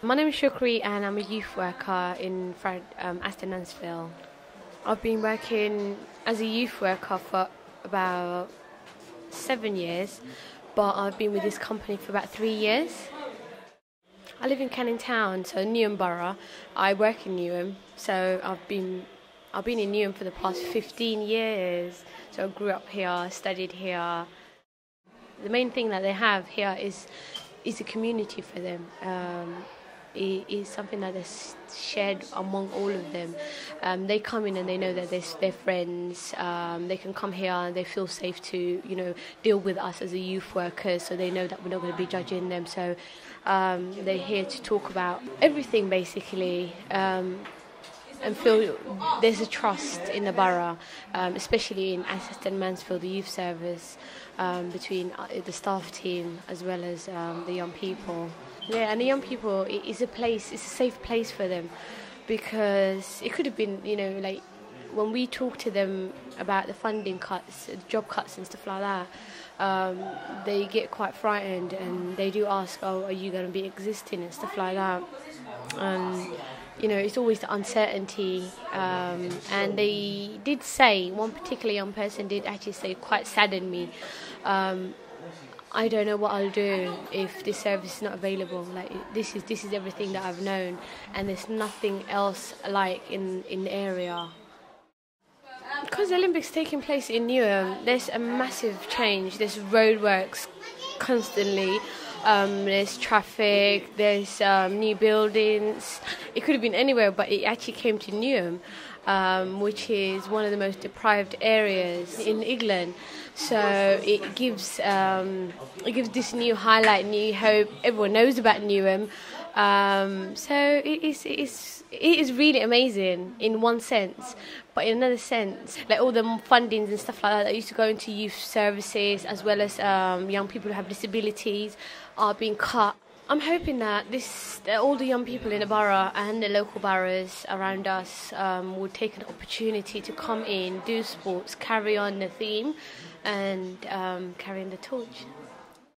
My name is Shukri and I'm a youth worker in um, Aston-Mansfield. I've been working as a youth worker for about seven years, but I've been with this company for about three years. I live in Canning Town, so Newham Borough. I work in Newham, so I've been I've been in Newham for the past 15 years. So I grew up here, studied here. The main thing that they have here is is a community for them. Um, is something that is shared among all of them. Um, they come in and they know that they're, they're friends. Um, they can come here and they feel safe to, you know, deal with us as a youth worker. So they know that we're not going to be judging them. So um, they're here to talk about everything basically. Um, and feel there's a trust in the borough, um, especially in Aston Mansfield, the youth service, um, between uh, the staff team as well as um, the young people. Yeah, and the young people, it is a place, it's a safe place for them because it could have been, you know, like when we talk to them about the funding cuts, job cuts and stuff like that, um, they get quite frightened and they do ask, oh, are you going to be existing and stuff like that. And, you know, it's always the uncertainty. Um, and they did say, one particular young person did actually say, quite saddened me. Um, I don't know what I'll do if this service is not available. Like this is this is everything that I've known, and there's nothing else like in in the area. Because the Olympics taking place in Newham, there's a massive change. There's roadworks constantly. Um, there's traffic. There's um, new buildings. It could have been anywhere, but it actually came to Newham, um, which is one of the most deprived areas in England. So it gives um, it gives this new highlight, new hope. Everyone knows about Newham. Um, so it is, it is it is really amazing in one sense, but in another sense, like all the fundings and stuff like that that used to go into youth services as well as um, young people who have disabilities are being cut. I'm hoping that this, all the young people in the borough and the local boroughs around us um, will take an opportunity to come in, do sports, carry on the theme, and um, carry on the torch.